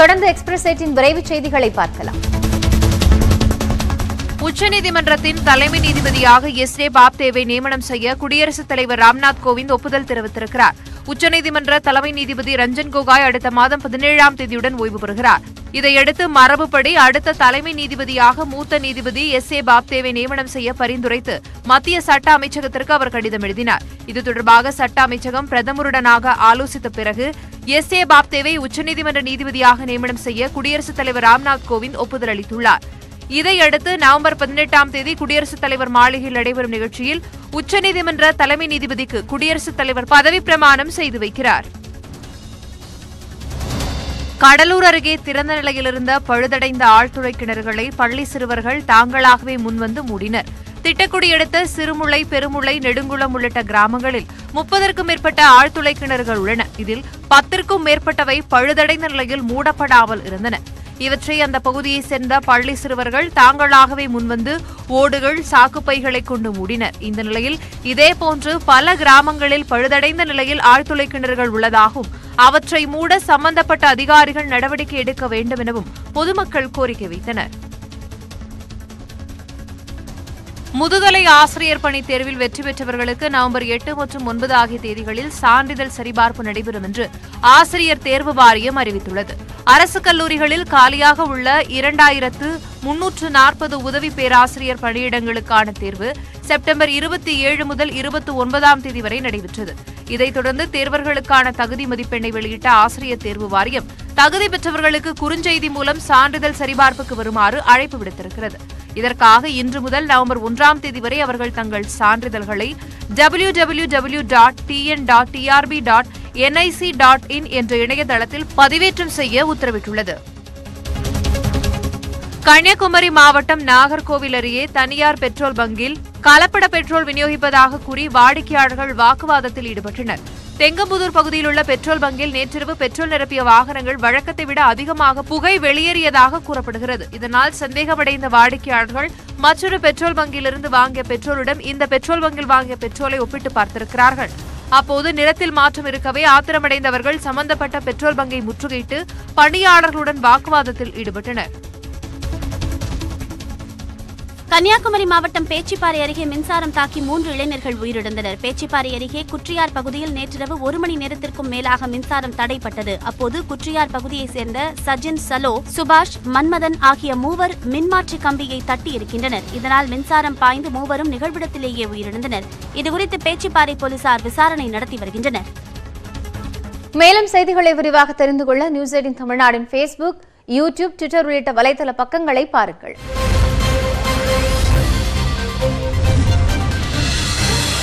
தொடர்ந்து express eighteen விரைவு செய்திகளை பார்க்கலாம். உச்சநீதிமன்றத்தின் தலைமை நீதிபதியாக எஸ் ஏ பாப்தேவை நியமனம் செய்ய குடியரசுத் தலைவர் ராம்நாத் கோவிந்த் ஒப்புதல் தெரிவித்திருக்கிறார். உச்சநீதிமன்ற தலைமை நீதிபதி ரஞ்சன் கோகாய் அடுத்த மாதம் பதினேழாம் தேதியுடன் ஓய்வு பெறுகிறார். இதையடுத்து மரபுப்படி அடுத்த தலைமை நீதிபதியாக மூத்த நீதிபதி எஸ் ஏ பாப்தேவை நியமனம் செய்ய பரிந்துரைத்து மத்திய சட்ட அமைச்சகத்திற்கு அவர் கடிதம் எழுதினார். இது தொடர்பாக சட்ட அமைச்சகம் பிரதமருடனாக ஆலோசித்த பிறகு எஸ் ஏ பாப்தேவை உச்சநீதிமன்ற நீதிபதியாக நியமனம் செய்ய குடியரசுத் தலைவர் ராம்நாத் கோவிந்த் ஒப்புதல் அளித்துள்ளார். இதையடுத்து நவம்பர் பதினெட்டாம் தேதி குடியரசுத் தலைவர் மாளிகையில் நடைபெறும் நிகழ்ச்சியில் உச்சநீதிமன்ற தலைமை நீதிபதிக்கு குடியரசுத் தலைவர் பதவி பிரமாணம் செய்து வைக்கிறார். கடலூர் அருகே திறந்த நிலையில் இருந்த பழுதடைந்த ஆழ்துளை கிணறுகளை பள்ளி சிறுவர்கள் தாங்களாகவே முன்வந்து மூடினர். திட்டக்குடி அடுத்த சிறுமுளை பெருமுளை நெடுங்குளம் உள்ளிட்ட கிராமங்களில் முப்பதற்கும் மேற்பட்ட ஆழ்துளை கிணறுகள் உள்ளன. இதில் பத்திற்கும் மேற்பட்டவை பழுதடைந்த நிலையில் மூடப்படாமல் இருந்தன. இவற்றை அந்த பகுதியைச் சேர்ந்த பள்ளி சிறுவர்கள் தாங்களாகவே முன்வந்து ஓடுகள் சாக்குப்பைகளை கொண்டு மூடினர். இந்த நிலையில் இதேபோன்று பல கிராமங்களில் பழுதடைந்த நிலையில் ஆழ்துளை கிணறுகள் உள்ளதாகவும் அவற்றை மூட சம்பந்தப்பட்ட அதிகாரிகள் நடவடிக்கை எடுக்க வேண்டும் எனவும் பொதுமக்கள் கோரிக்கை வைத்தனர். முதுகலை ஆசிரியர் பணி தேர்வில் வெற்றி பெற்றவர்களுக்கு நவம்பர் எட்டு மற்றும் ஒன்பது ஆகிய தேதிகளில் சான்றிதழ் சரிபார்ப்பு நடைபெறும் என்று ஆசிரியர் தேர்வு வாரியம் அறிவித்துள்ளது. அரசு கல்லூரிகளில் காலியாக உள்ள இரண்டாயிரத்து முன்னூற்று நாற்பது உதவி பேராசிரியர் பணியிடங்களுக்கான தேர்வு செப்டம்பர் இருபத்தி ஏழு முதல் இருபத்தி ஒன்பதாம் தேதி வரை நடைபெற்றது. இதைத் தொடர்ந்து தேர்வர்களுக்கான தகுதி மதிப்பெண்ணை வெளியிட்ட ஆசிரியர் தேர்வு வாரியம் தகுதி பெற்றவர்களுக்கு குறுஞ்செய்தி மூலம் சான்றிதழ் சரிபார்ப்புக்கு வருமாறு அழைப்பு விடுத்திருக்கிறது. இதற்காக இன்று முதல் நவம்பர் ஒன்றாம் தேதி வரை அவர்கள் தங்கள் சான்றிதழ்களை W W W dot TN dot TRB dot NIC dot in என்ற இணையதளத்தில் பதிவேற்றம் செய்ய உத்தரவிட்டுள்ளது. கன்னியாகுமரி மாவட்டம் நாகர்கோவில் அருகே தனியார் பெட்ரோல் பங்கில் கலப்பட பெட்ரோல் விநியோகிப்பதாக கூறி வாடிக்கையாளர்கள் வாக்குவாதத்தில் ஈடுபட்டனர். தெங்கம்புதூர் பகுதியில் உள்ள பெட்ரோல் பங்கில் நேற்றிரவு பெட்ரோல் நிரப்பிய வாகனங்கள் வழக்கத்தை விட அதிகமாக புகை வெளியேறியதாக கூறப்படுகிறது. இதனால் சந்தேகமடைந்த வாடிக்கையாளர்கள் மற்றொரு பெட்ரோல் பங்கிலிருந்து வாங்கிய பெட்ரோலுடன் இந்த பெட்ரோல் பங்கில் வாங்கிய பெட்ரோலை ஒப்பிட்டு பார்த்திருக்கிறார்கள். அப்போது நிறத்தில் மாற்றம் இருக்கவே ஆத்திரமடைந்தவர்கள் சம்பந்தப்பட்ட பெட்ரோல் பங்கை முற்றுகையிட்டு பணியாளர்களுடன் வாக்குவாதத்தில் ஈடுபட்டனர். கன்னியாகுமரி மாவட்டம் பேச்சிப்பாறை அருகே மின்சாரம் தாக்கி மூன்று இளைஞர்கள் உயிரிழந்தனர். பேச்சிப்பாறை அருகே குற்றியார் பகுதியில் நேற்றிரவு ஒரு மணி நேரத்திற்கும் மேலாக மின்சாரம் தடைப்பட்டது. அப்போது குற்றியார் பகுதியைச் சேர்ந்த சஜின் சலோ சுபாஷ் மன்மதன் ஆகிய மூவர் மின்மாற்றி கம்பியை தட்டி இருக்கின்றனர் இதனால் மின்சாரம் பாய்ந்து மூவரும் நிகழ்விடத்திலேயே உயிரிழந்தனர். இதுகுறித்து பேச்சிப்பாறை போலீசார் விசாரணை நடத்தி வருகின்றனர். மேலும் செய்திகளை விரிவாக தெரிந்து கொள்ள நியூஸ் எயிட்டின் தமிழ்நாடின் ஃபேஸ்புக் யூடியூப் ட்விட்டர் உள்ளிட்ட வலைதள பக்கங்களை பாருங்கள்.